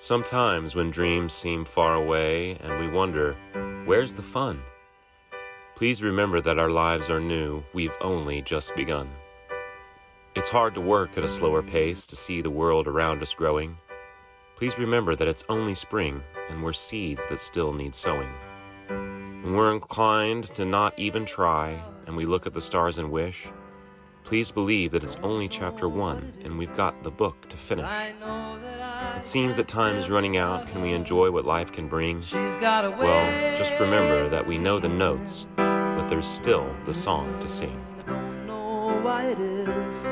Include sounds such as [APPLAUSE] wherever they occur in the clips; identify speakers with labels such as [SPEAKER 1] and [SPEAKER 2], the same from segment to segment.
[SPEAKER 1] Sometimes when dreams seem far away and we wonder, where's the fun? Please remember that our lives are new, we've only just begun. It's hard to work at a slower pace to see the world around us growing. Please remember that it's only spring and we're seeds that still need sowing. When we're inclined to not even try and we look at the stars and wish, please believe that it's only chapter one and we've got the book to finish. It seems that time is running out. Can we enjoy what life can bring? Well, just remember that we know the notes, but there's still the song to sing.
[SPEAKER 2] Don't know why it is,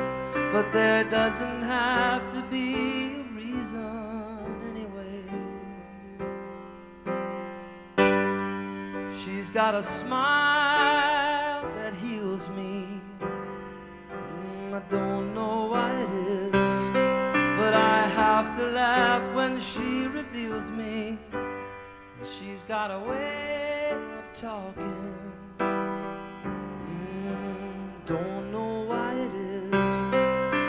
[SPEAKER 2] but there doesn't have to be a reason anyway. She's got a smile that heals me. I don't know why it is, I to laugh when she reveals me. She's got a way of talking. Mm, don't know why it is,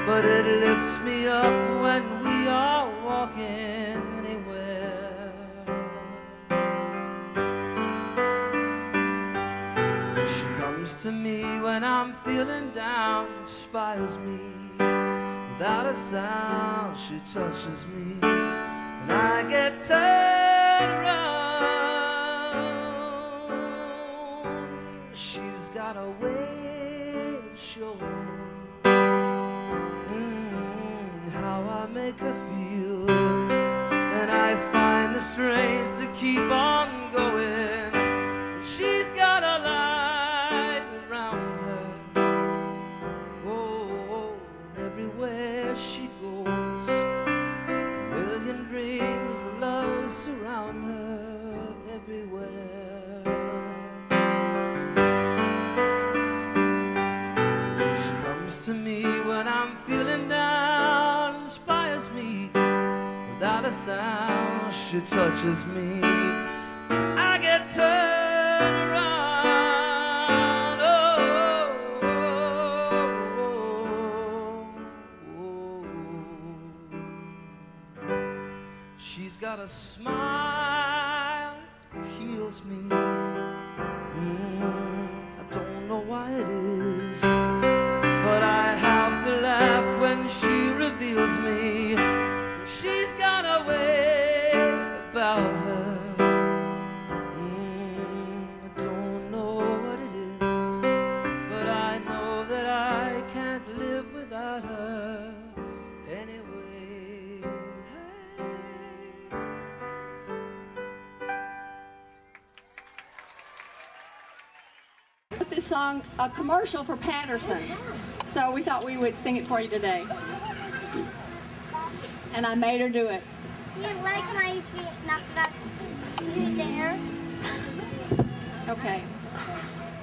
[SPEAKER 2] but it lifts me up when we are walking anywhere. She comes to me when I'm feeling down, inspires me. Without a sound, she touches me, and I get turned around. She's got a way of showing mm, how I make her feel, without a sound. She touches me, I get turned around. Oh, oh, oh. She's got a smile heals me. Mm, I don't know why it is, but I have to laugh when she reveals me. She's got a way about her. Mm, I don't know what it is, but I know that I can't live without her anyway.
[SPEAKER 3] put this song a commercial for Patterson's. So we thought we would sing it for you today. And I made her do it.
[SPEAKER 4] You like my feet knock knock you there?
[SPEAKER 3] Okay.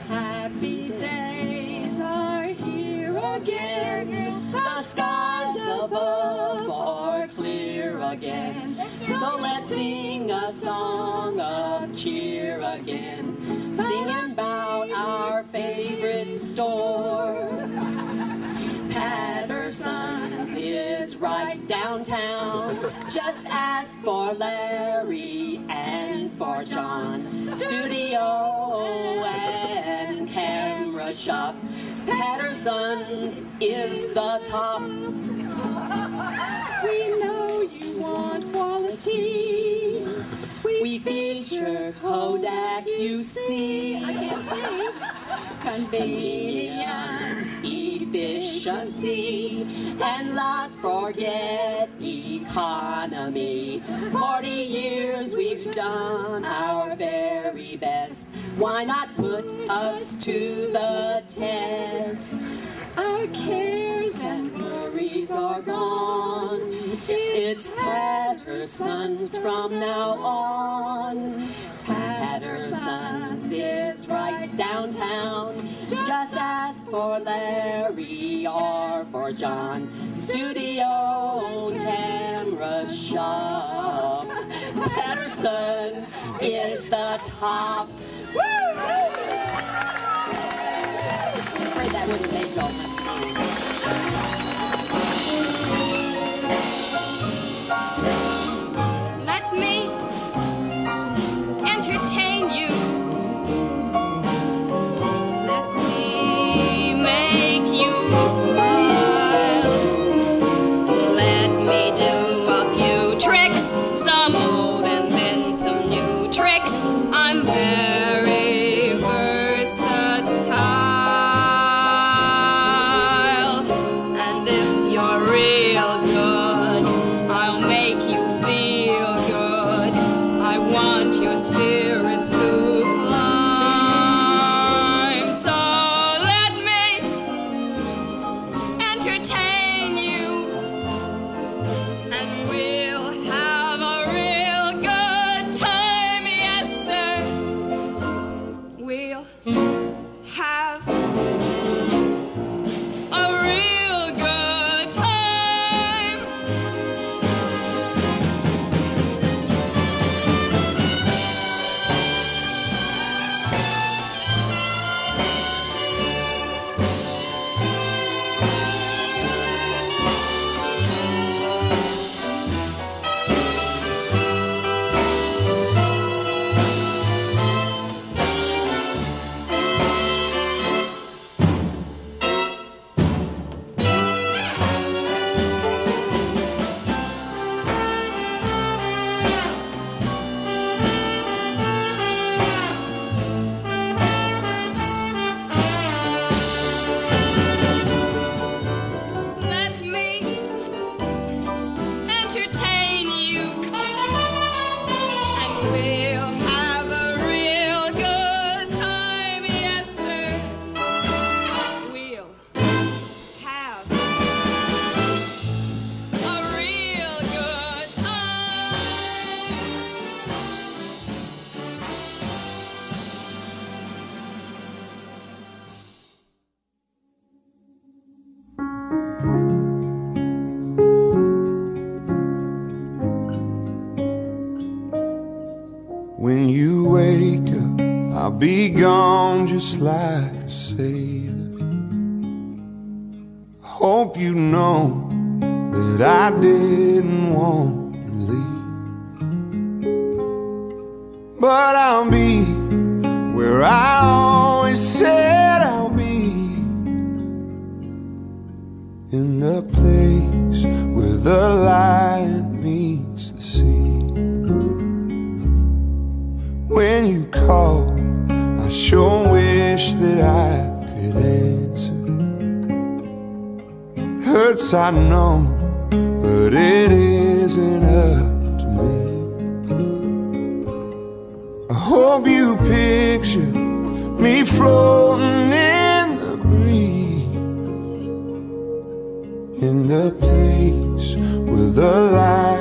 [SPEAKER 3] Happy days are here again. The skies above are clear again. So let's sing a song of cheer again. Singing about our favorite store. Patterson's is right downtown. Just ask for Larry and for John. Studio and camera shop. Patterson's is the top. We know you want quality. We feature Kodak, you see. Convenience, and not forget economy. Forty years we've done our very best. Why not put us to the test? Our cares and worries are gone. It's Patterson's from now on. Patterson's is right downtown. Just ask for Larry or for John. Studio camera shop. Patterson's is the top. Woo! Afraid that wouldn't make
[SPEAKER 5] be gone just like a sailor. I hope you know that I didn't want to leave. But I'll be where I always said I'll be. In the place where the light meets the sea. When you call, sure wish that I could answer. Hurts, I know, but it isn't up to me. I hope you picture me floating in the breeze, in the place where the light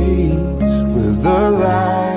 [SPEAKER 5] place where the light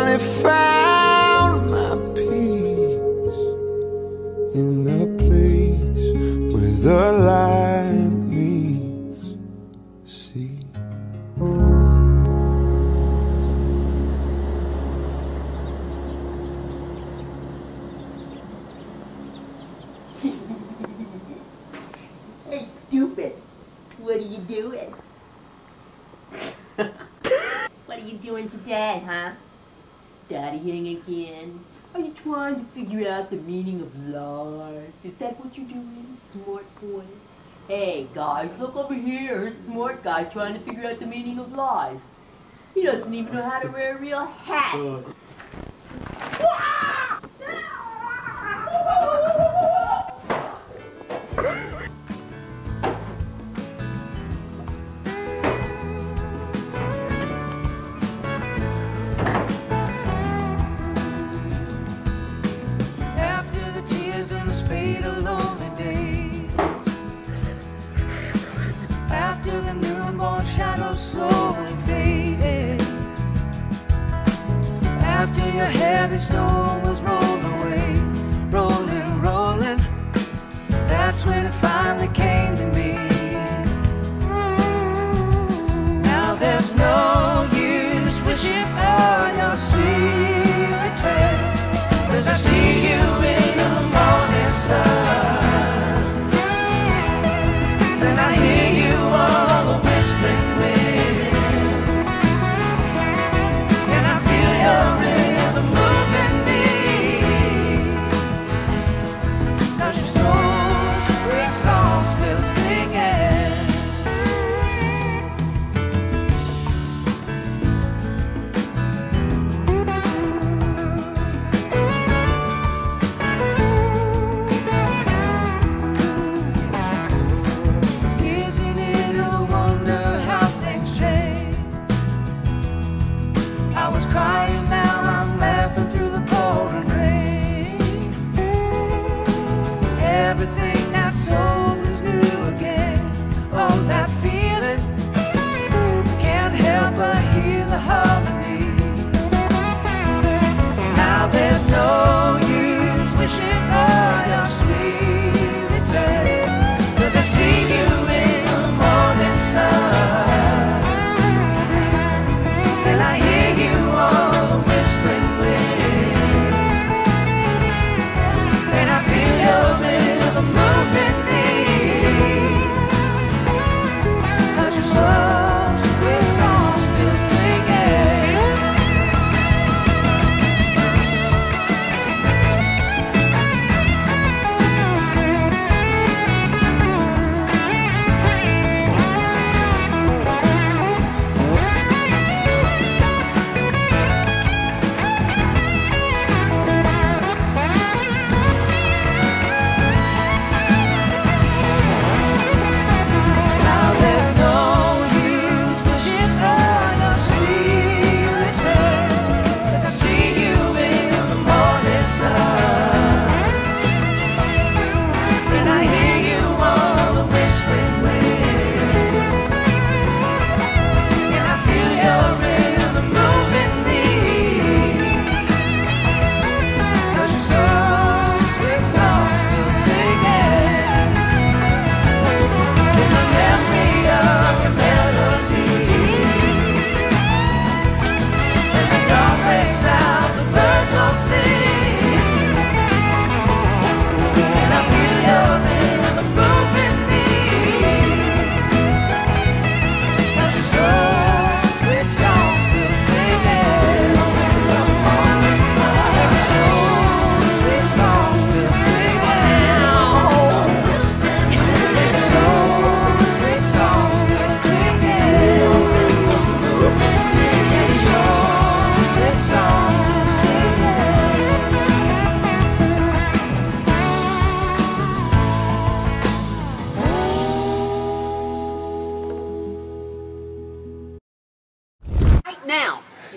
[SPEAKER 5] finally found my peace in the place where the light meets the sea.
[SPEAKER 6] Hey, stupid. What are you doing? [LAUGHS] what are you doing today, huh? Studying again? Are you trying to figure out the meaning of life? Is that what you're doing, smart boy? Hey, guys, look over here. Here's a smart guy trying to figure out the meaning of life. He doesn't even know how to wear a real hat.
[SPEAKER 7] everything.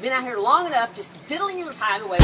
[SPEAKER 7] Been out here long enough just diddling your time away.